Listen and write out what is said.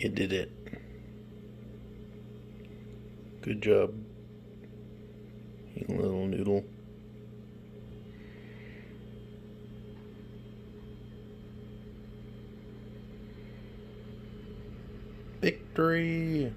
You did it. Good job, you little noodle. Victory!